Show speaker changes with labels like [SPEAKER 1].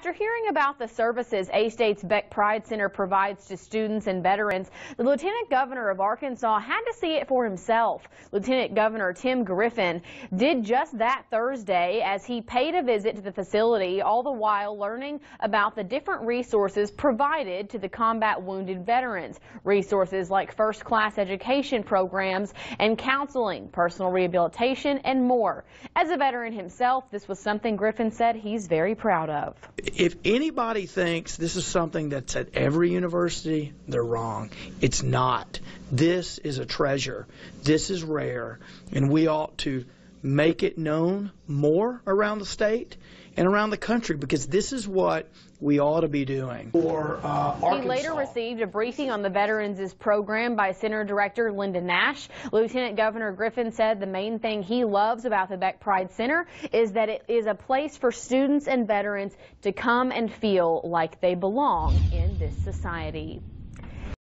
[SPEAKER 1] After hearing about the services A-State's Beck Pride Center provides to students and veterans, the Lieutenant Governor of Arkansas had to see it for himself. Lieutenant Governor Tim Griffin did just that Thursday as he paid a visit to the facility, all the while learning about the different resources provided to the combat wounded veterans. Resources like first-class education programs and counseling, personal rehabilitation, and more. As a veteran himself, this was something Griffin said he's very proud of
[SPEAKER 2] if anybody thinks this is something that's at every university, they're wrong. It's not. This is a treasure. This is rare, and we ought to make it known more around the state and around the country because this is what we ought to be doing. For, uh,
[SPEAKER 1] he later received a briefing on the Veterans' program by Center Director Linda Nash. Lieutenant Governor Griffin said the main thing he loves about the Beck Pride Center is that it is a place for students and veterans to come and feel like they belong in this society.